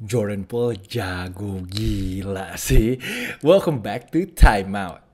Jordan Poole jago gila sih. Welcome back to Time Out.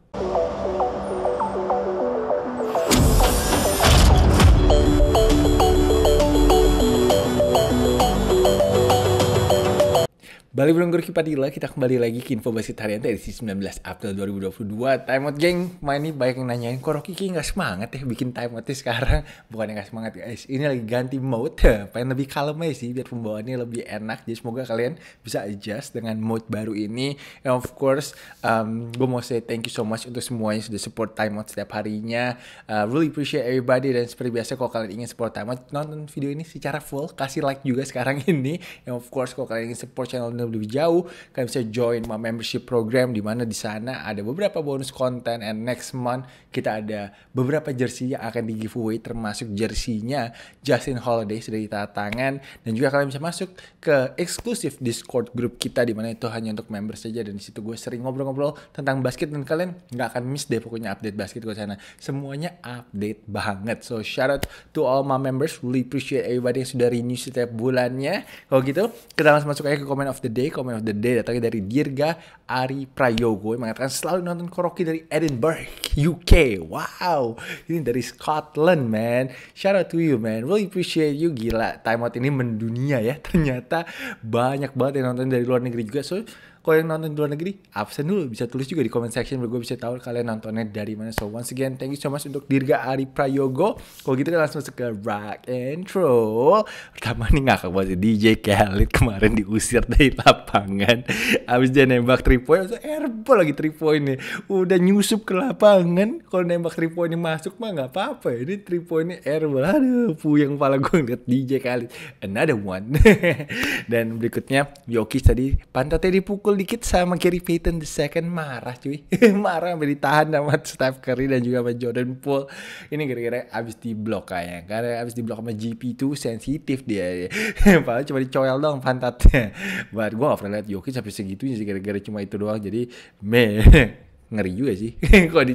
Balik belum Guru Padilla, kita kembali lagi ke info basket harian edisi 19 April 2022 Time out geng, main nih banyak yang nanyain Kok Rocky kayak gak semangat ya bikin time out sekarang? Bukan gak semangat guys, ini lagi ganti mode. Pengen lebih kalem aja sih, biar pembawaannya lebih enak. Jadi semoga kalian bisa adjust dengan mode baru ini. And of course, um, gue mau say thank you so much untuk semuanya sudah support time out setiap harinya. Uh, Really appreciate everybody Dan seperti biasa kalau kalian ingin support time out Nonton video ini secara full, kasih like juga sekarang ini. And of course kalau kalian ingin support channel ini lebih jauh, kalian bisa join my membership program di mana di sana ada beberapa bonus konten. And next month kita ada beberapa jersey yang akan di giveaway termasuk jersinya Justin Holiday sudah kita tangan dan juga kalian bisa masuk ke eksklusif Discord group kita di mana itu hanya untuk members saja. Dan di situ gue sering ngobrol-ngobrol tentang basket dan kalian nggak akan miss deh pokoknya update basket gue sana. Semuanya update banget. So shout out to all my members. Really appreciate everybody yang sudah renew setiap bulannya. Kalau gitu kita langsung masuk aja ke comment of the day comment of the day datangnya dari Dirga Ari Prayogo yang mengatakan selalu nonton koroki dari Edinburgh, UK. Wow, ini dari Scotland, man. Shout out to you, man. Really appreciate you, gila. Time out ini mendunia ya. Ternyata banyak banget yang nonton dari luar negeri juga. So, kalau yang nonton di luar negeri, absen dulu. Bisa tulis juga di comment section biar gue bisa tahu kalian nontonnya dari mana. So once again, thank you so much untuk Dirga Ari Prayogo. Kalau gitu kita langsung masuk ke rock and roll. Pertama nih ngakak banget DJ Khalid kemarin diusir dari lapangan. Abis dia nembak 3 point, so airball lagi 3 point nih. Udah nyusup ke lapangan. Kalau nembak 3 point masuk mah nggak apa-apa. Ini 3 point ini airball. Aduh, puyeng kepala gue ngeliat DJ Khalid. Another one. Dan berikutnya, Jokic tadi pantatnya dipukul dikit sama Gary Payton the second marah cuy. Marah sampai ditahan sama Steph Curry dan juga sama Jordan Poole. Ini gara-gara abis di blok kayaknya karena abis di blok sama GP2 sensitif dia. Padahal cuma dicoel dong pantatnya. Buat gue gak pernah liat Jokic sampai segitunya sih gara-gara cuma itu doang. Jadi me ngeri juga sih. Kok di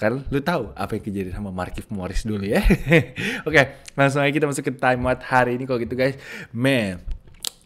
kan lu tahu apa yang kejadian sama Markif Morris dulu ya? Oke okay, langsung aja kita masuk ke timeout hari ini. Kalau gitu guys man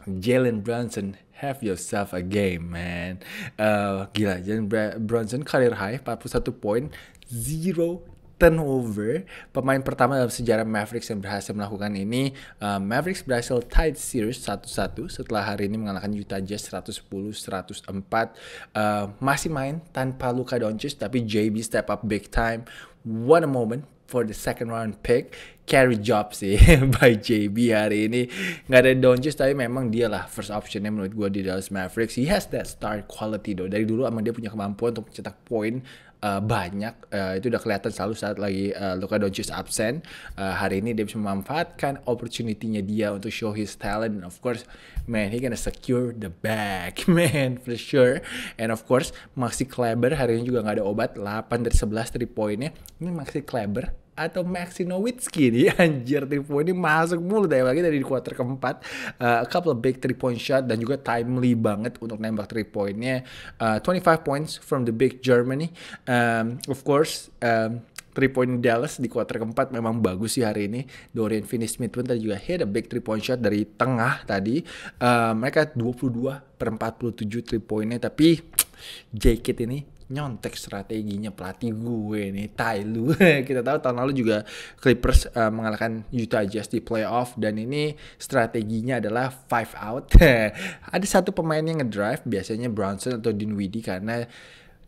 Jalen Brunson have yourself a game man. Uh, gila Jalen Brunson career high 41 poin zero turnover. Pemain pertama dalam sejarah Mavericks yang berhasil melakukan ini uh, Mavericks berhasil tied series 1-1 setelah hari ini mengalahkan Utah Jazz 110-104 uh, masih main tanpa Luka Doncic tapi JB step up big time. What a moment for the second round pick carry job sih by JB hari ini. Nggak ada Doncic tapi memang dia lah first optionnya menurut gue di Dallas Mavericks. He has that star quality though. Dari dulu emang dia punya kemampuan untuk mencetak poin uh, banyak uh, itu udah kelihatan selalu saat lagi uh, Luka Doncic absen uh, hari ini dia bisa memanfaatkan opportunity-nya dia untuk show his talent. And of course man he gonna secure the bag man for sure. And of course Maxi Kleber hari ini juga nggak ada obat 8 dari 11 dari poinnya ini Maxi Kleber atau Maxi Nowitzki nih anjir 3 point ini masuk mulu deh lagi dari quarter keempat uh, a couple of big 3 point shot dan juga timely banget untuk nembak 3 pointnya uh, 25 points from the big Germany um, of course um, 3 point Dallas di quarter keempat memang bagus sih hari ini. Dorian Finney-Smith pun tadi juga hit a big 3 point shot dari tengah tadi. Uh, mereka 22 per 47 3 pointnya tapi J-Kit ini nyontek strateginya pelatih gue nih Tai lu kita tahu tahun lalu juga Clippers uh, mengalahkan Utah Jazz di playoff dan ini strateginya adalah five out ada satu pemain yang ngedrive biasanya Bronson atau Dinwiddie karena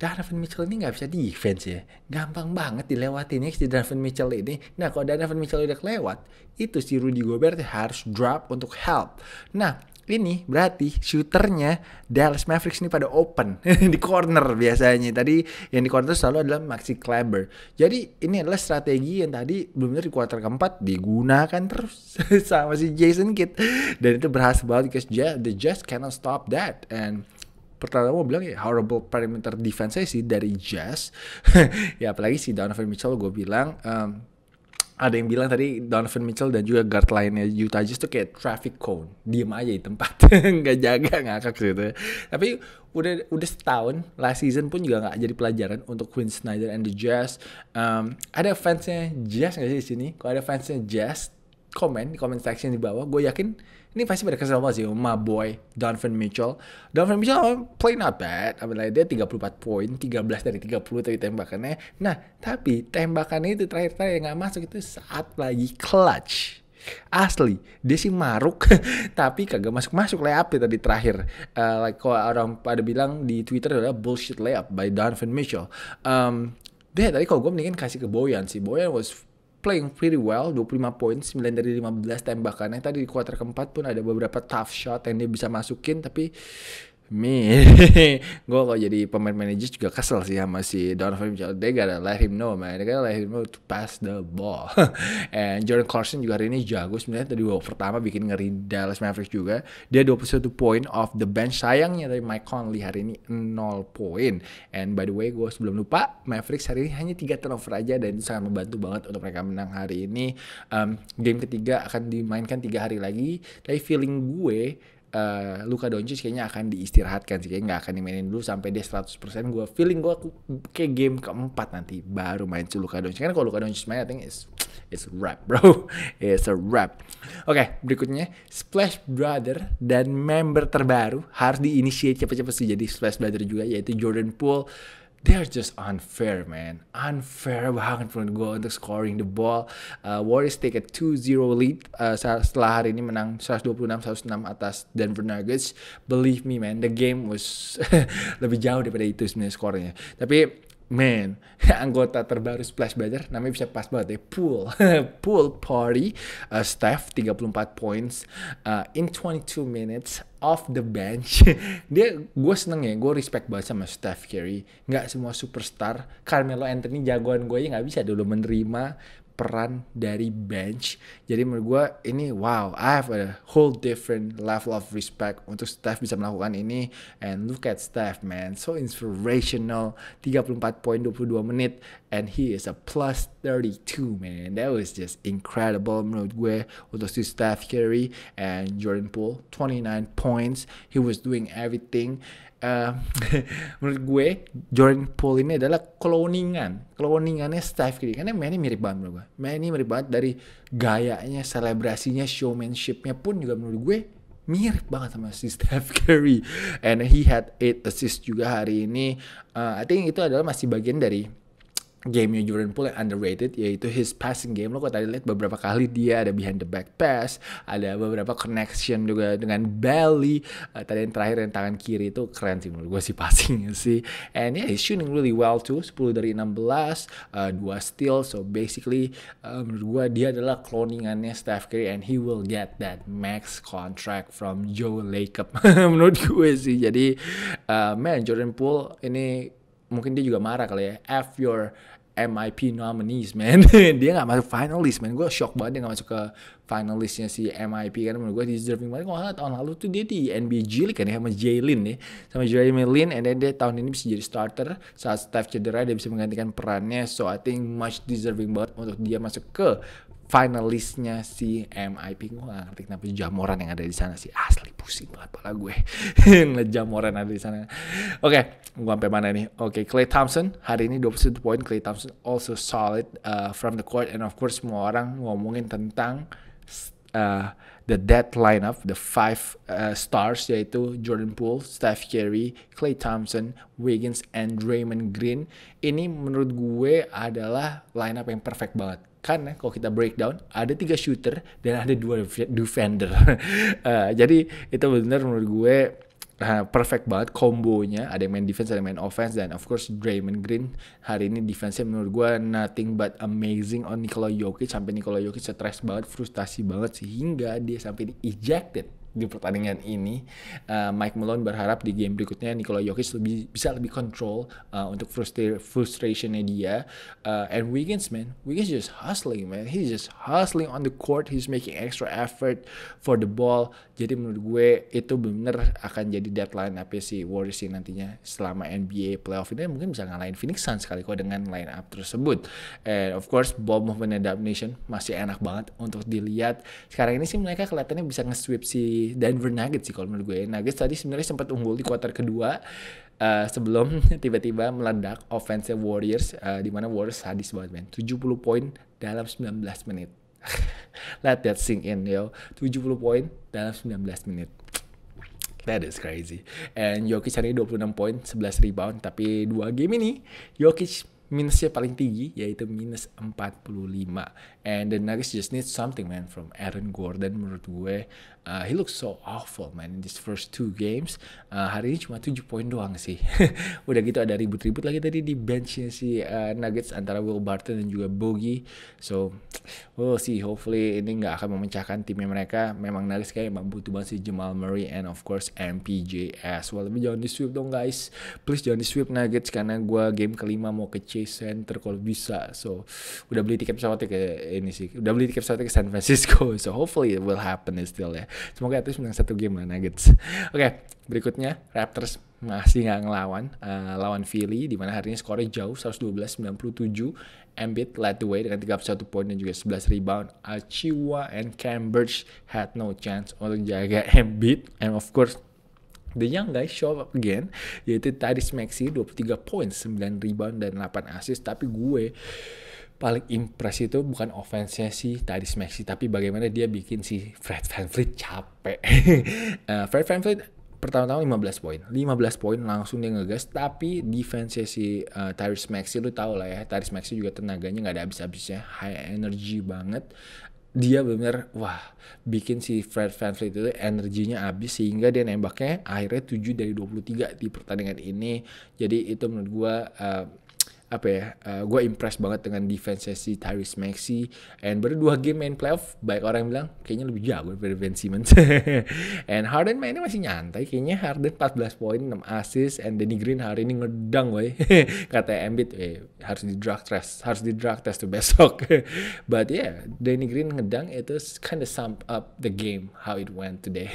Donovan Mitchell ini nggak bisa defense ya. Gampang banget dilewatin si Donovan Mitchell ini. Nah kalau Donovan Mitchell udah kelewat, itu si Rudy Gobert harus drop untuk help. Nah ini berarti shooternya Dallas Mavericks ini pada open di corner biasanya. Tadi yang di corner selalu adalah Maxi Kleber. Jadi ini adalah strategi yang tadi belum di quarter keempat digunakan terus sama si Jason Kidd dan itu berhasil banget because the Jazz cannot stop that and pertama mau bilang ya horrible perimeter defense sih dari Jazz ya apalagi si Donovan Mitchell gue bilang um, ada yang bilang tadi Donovan Mitchell dan juga guard lainnya Utah Jazz tuh kayak traffic cone. Diem aja di tempat. Nggak jaga ngakak gitu tapi udah udah setahun last season pun juga nggak jadi pelajaran untuk Quinn Snyder and the Jazz. Um, ada fansnya Jazz nggak sih di sini? Kalau ada fansnya Jazz? Komen di comment section di bawah. Gue yakin ini pasti pada kesel banget sih sama boy Donovan Mitchell. Donovan Mitchell play not bad. Apalagi dia 34 poin, 13 dari 30 tadi tembakannya. Nah, tapi tembakannya itu terakhir-terakhir yang gak masuk itu saat lagi clutch. Asli, dia sih maruk, tapi kagak masuk-masuk layup ya tadi terakhir. Uh, like kalau orang pada bilang di Twitter adalah bullshit layup by Donovan Mitchell. Um, dia tadi kalau gue mendingan kasih ke Boyan sih. Boyan was playing pretty well, 25 poin, 9 dari 15 tembakannya. Tadi di kuarter keempat pun ada beberapa tough shot yang dia bisa masukin, tapi me gue kalau jadi pemain manager juga kesel sih sama si Donovan Mitchell. They gotta let him know man. They gotta let him know to pass the ball. And Jordan Clarkson juga hari ini jago sebenarnya. Tadi babak pertama bikin ngeri Dallas Mavericks juga. Dia 21 poin off the bench. Sayangnya dari Mike Conley hari ini 0 poin and by the way gue sebelum lupa Mavericks hari ini hanya 3 turnover aja dan itu sangat membantu banget untuk mereka menang hari ini. Um, game ketiga akan dimainkan tiga hari lagi. Tapi feeling gue uh, Luka Doncic kayaknya akan diistirahatkan sih kayaknya nggak akan dimainin dulu sampai dia 100% gue feeling gue kayak game keempat nanti baru main si Luka Doncic. Kan kalau Luka Doncic main I think it's it's a rap bro. It's a rap oke okay, berikutnya Splash Brother dan member terbaru harus diinisiasi cepet-cepet sih. Jadi Splash Brother juga yaitu Jordan Poole they're just unfair man. Unfair. Banget menurut gue untuk scoring the ball. Uh, Warriors take a 2-0 lead uh, setelah hari ini menang 126-106 atas Denver Nuggets. Believe me man the game was lebih jauh daripada itu sebenarnya skornya. Tapi man anggota terbaru Splash Brother namanya bisa pas banget ya. Pool pool party uh, Steph 34 points uh, in 22 minutes off the bench. Dia gue seneng ya gue respect banget sama Steph Curry. Nggak semua superstar. Carmelo Anthony jagoan gue ya nggak bisa dulu menerima peran dari bench. Jadi menurut gue ini wow, I have a whole different level of respect untuk Steph bisa melakukan ini. And look at Steph man, so inspirational. 34 poin 22 menit and he is a plus 32 man. That was just incredible menurut gue untuk si Steph Curry and Jordan Poole 29 points. He was doing everything uh, menurut gue Jordan Poole ini adalah cloningan. Cloningannya Steph Curry. Karena Manny mirip banget menurut gue. Manny mirip banget dari gayanya selebrasinya showmanshipnya pun juga menurut gue mirip banget sama si Steph Curry. And he had 8 assist juga hari ini. Uh, I think itu adalah masih bagian dari gamenya Jordan Poole yang underrated yaitu his passing game. Lo kok tadi lihat beberapa kali dia ada behind the back pass ada beberapa connection juga dengan belly. Uh, tadi yang terakhir yang tangan kiri itu keren sih menurut gue sih passingnya sih. And yeah he's shooting really well too 10 dari 16 uh, dua steal. So basically uh, menurut gue dia adalah cloningannya Steph Curry and he will get that max contract from Joe Lacob. Menurut gue sih. Jadi uh, man Jordan Poole ini mungkin dia juga marah kali ya. F your MIP nominees man. Dia nggak masuk finalis man. Gue shock banget dia nggak masuk ke finalisnya si MIP kan menurut gue deserving banget. Kalau tahun lalu tuh dia di NBA G League kan ya sama Jalen nih sama Jeremy Lin and then dia tahun ini bisa jadi starter. Saat Steph cedera dia bisa menggantikan perannya. So I think much deserving banget untuk dia masuk ke finalisnya si MIP gue gak ngerti kenapa jamoran yang ada di sana sih. Asli pusing banget pala gue. Jamoran ada di sana. Oke okay, gue sampai mana nih? Oke okay, Clay Thompson. Hari ini 21 poin. Clay Thompson also solid uh, from the court. And of course semua orang ngomongin tentang uh, the dead lineup, the five uh, stars yaitu Jordan Poole, Steph Curry, Clay Thompson, Wiggins, and Draymond Green. Ini menurut gue adalah lineup yang perfect banget karena kalau kita breakdown ada tiga shooter dan ada dua defender. Uh, jadi itu benar menurut gue uh, perfect banget kombonya. Ada yang main defense ada yang main offense dan of course Draymond Green hari ini defense-nya menurut gue nothing but amazing on Nikola Jokic. Sampai Nikola Jokic stress banget frustasi banget sehingga dia sampai di ejected di pertandingan ini. Uh, Mike Malone berharap di game berikutnya Nikola Jokic lebih bisa lebih control uh, untuk frustra frustrationnya dia. Uh, and Wiggins man, Wiggins just hustling man, he's just hustling on the court, he's making extra effort for the ball. Jadi menurut gue itu benar akan jadi deadline apa sih Warriors sih nantinya selama NBA playoff ini mungkin bisa ngalahin Phoenix Suns kali kok dengan line up tersebut. And of course ball movement adaptation masih enak banget untuk dilihat. Sekarang ini sih mereka kelihatannya bisa nge-sweep si Denver Nuggets sih kalau menurut gue. Nuggets tadi sebenarnya sempat unggul di kuarter kedua uh, sebelum tiba-tiba meledak offensive Warriors uh, di mana Warriors sadis banget men. 70 poin dalam 19 menit. Let that sink in, yo. 70 poin dalam 19 menit. That is crazy. And Jokic hari ini 26 poin, 11 rebound. Tapi dua game ini, Jokic minusnya paling tinggi yaitu minus 45 and the Nuggets just need something man from Aaron Gordon. Menurut gue uh, he looks so awful man in these first two games. Uh, hari ini cuma 7 poin doang sih. Udah gitu ada ribut-ribut lagi tadi di benchnya si uh, Nuggets antara Will Barton dan juga Bogey. So we'll see. Hopefully ini nggak akan memecahkan timnya mereka. Memang Nuggets kayak emang butuh banget si Jamal Murray and of course MPJ as well tapi jangan di sweep dong guys. Please jangan di sweep Nuggets karena gue game kelima mau ke Center kalau bisa. So udah beli tiket pesawatnya ke ini sih. Udah beli tiket pesawatnya ke San Francisco. So hopefully it will happen still ya. Semoga itu menang satu game lah Nuggets. Oke okay, berikutnya Raptors masih nggak ngelawan uh, lawan Philly di mana hari ini skornya jauh 112-97 Embiid led the way dengan 31 poin dan juga 11 rebound. Achiwa and Cambridge had no chance untuk jaga Embiid. And of course The young guy show up again yaitu Tyrese Maxey 23 poin, 9 rebound dan 8 assist tapi gue paling impress itu bukan offense-nya si Tyrese Maxey tapi bagaimana dia bikin si Fred VanVleet capek. uh, Fred VanVleet pertama-tama 15 poin. 15 poin langsung dia ngegas tapi defense si uh, Tyrese Maxey lu tau lah ya. Tyrese Maxey juga tenaganya nggak ada habis-habisnya, high energy banget dia benar wah bikin si Fred VanVleet itu energinya habis sehingga dia nembaknya akhirnya 7 dari 23 di pertandingan ini. Jadi itu menurut gua uh, apa ya uh, gue impress banget dengan defense si Tyrese Maxey. And baru dua game main playoff baik orang yang bilang kayaknya lebih jago daripada Ben Simmons. And Harden mainnya masih nyantai kayaknya. Harden 14 poin 6 assist and Danny Green hari ini ngedang boy. Kata Embiid eh, harus di drug test harus di drug test tuh besok. But yeah Danny Green ngedang itu kind of sum up the game how it went today.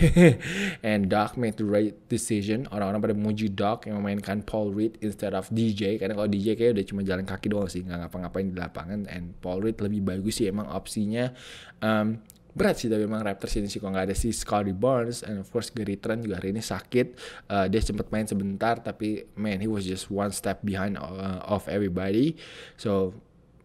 And Doc made the right decision. Orang-orang pada muji Doc yang memainkan Paul Reed instead of DJ karena kalau DJ kayak udah cuma jalan kaki doang sih nggak ngapa-ngapain di lapangan. And Paul Reed lebih bagus sih emang opsinya um, berat sih tapi memang Raptors ini sih kalau nggak ada si Scotty Barnes and of course Gary Trent juga hari ini sakit. Uh, dia sempat main sebentar tapi man he was just one step behind uh, of everybody. So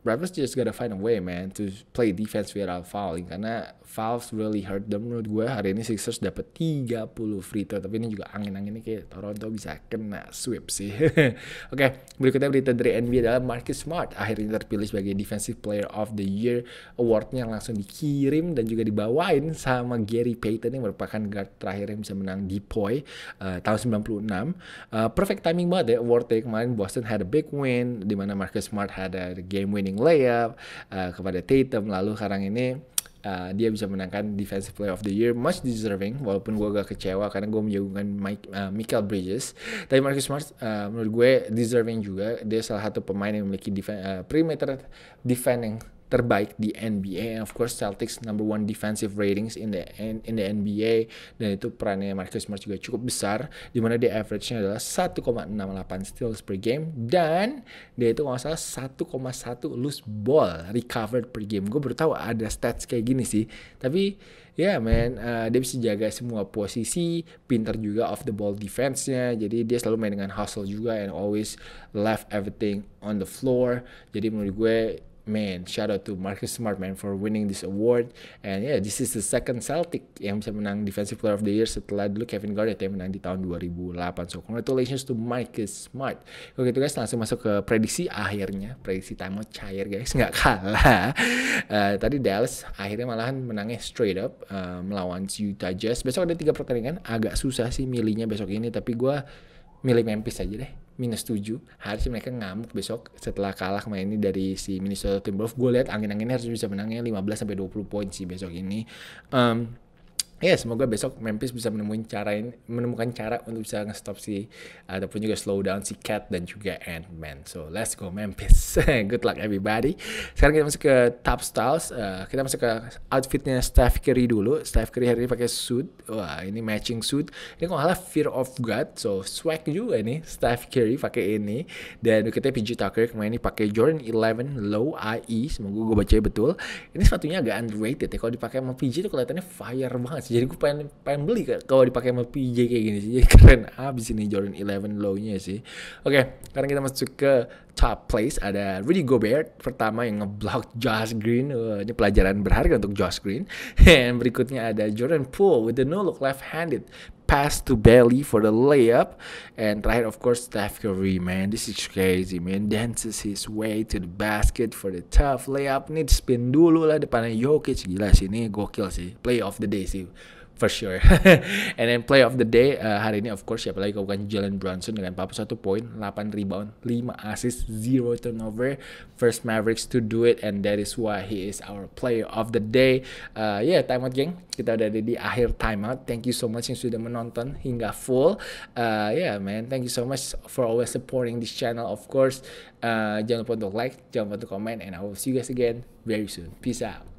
Raptors just gotta find a way man to play defense without fouling. Karena fouls really hurt them menurut gue hari ini Sixers dapat 30 free throw tapi ini juga angin-anginnya kayak Toronto bisa kena sweep sih. Oke okay, berikutnya berita dari NBA adalah Marcus Smart akhirnya terpilih sebagai defensive player of the year awardnya langsung dikirim dan juga dibawain sama Gary Payton yang merupakan guard terakhir yang bisa menang Depoy uh, tahun 96 uh, perfect timing banget ya awardnya. Kemarin Boston had a big win di mana Marcus Smart had a game winning layup uh, kepada Tatum. Lalu sekarang ini uh, dia bisa menangkan Defensive Player of the Year. Much deserving walaupun gue agak kecewa karena gue menjauhkan Mike, uh, Michael Bridges. Tapi Marcus Smart uh, menurut gue deserving juga. Dia salah satu pemain yang memiliki defense, uh, perimeter defending terbaik di NBA. And of course Celtics number one defensive ratings in the in the NBA dan itu perannya Marcus Smart juga cukup besar di mana dia average-nya adalah 1,68 steals per game dan dia itu kalau salah 1,1 loose ball recovered per game. Gue baru tahu ada stats kayak gini sih. Tapi ya yeah, man uh, dia bisa jaga semua posisi pinter juga off the ball defense-nya jadi dia selalu main dengan hustle juga and always left everything on the floor jadi menurut gue man, shout out to Marcus Smart man for winning this award. And yeah, this is the second Celtic yang bisa menang Defensive Player of the Year setelah dulu Kevin Garnett yang menang di tahun 2008. So congratulations to Marcus Smart. Oke gitu guys, langsung masuk ke prediksi akhirnya. Prediksi time out cair guys, nggak kalah. Uh, tadi Dallas akhirnya malahan menangnya straight up uh, melawan Utah Jazz. Besok ada tiga pertandingan, agak susah sih milihnya besok ini, tapi gue milih Memphis aja deh. Minus 7 harusnya mereka ngamuk besok setelah kalah kemarin ini dari si Minnesota Timberwolves. Gue lihat angin-anginnya harus bisa menangnya 15 sampai 20 poin sih besok ini. Um, ya semoga besok Memphis bisa menemukan cara ini, menemukan cara untuk bisa nge-stop si ataupun juga slow down si Cat dan juga Ant-Man. So let's go Memphis. Good luck everybody. Sekarang kita masuk ke top styles. Uh, kita masuk ke outfitnya Steph Curry dulu. Steph Curry hari ini pakai suit. Wah ini matching suit. Ini kalau nggak Fear of God. So swag juga nih Steph Curry pakai ini. Dan kita PG Tucker kemarin ini pakai Jordan 11 Low IE. Semoga gue baca betul. Ini sepatunya agak underrated ya. Kalau dipakai sama PG itu kelihatannya fire banget sih jadi gue pengen pengen beli kalau dipakai sama PJ kayak gini sih. Jadi keren. Abis ini Jordan 11 low-nya sih. Oke okay, sekarang kita masuk ke top place. Ada Rudy Gobert pertama yang ngeblock Josh Green. Uh, ini pelajaran berharga untuk Josh Green. Dan berikutnya ada Jordan Poole with the no look left handed pass to Bailey for the layup. And right, of course Steph Curry man this is crazy man. Dances his way to the basket for the tough layup. Nih spin dulu lah depannya Jokic. Gila sih ini gokil sih. Play of the day sih for sure. And then play of the day uh, hari ini of course siapa lagi kalau bukan Jalen Brunson dengan 41 poin, 8 rebound, 5 assist, 0 turnover. First Mavericks to do it and that is why he is our player of the day. Uh, yeah, timeout geng. Kita udah ada di akhir timeout. Thank you so much yang sudah menonton hingga full. Uh, yeah man, thank you so much for always supporting this channel of course. Uh, jangan lupa untuk like, jangan lupa untuk comment and I will see you guys again very soon. Peace out.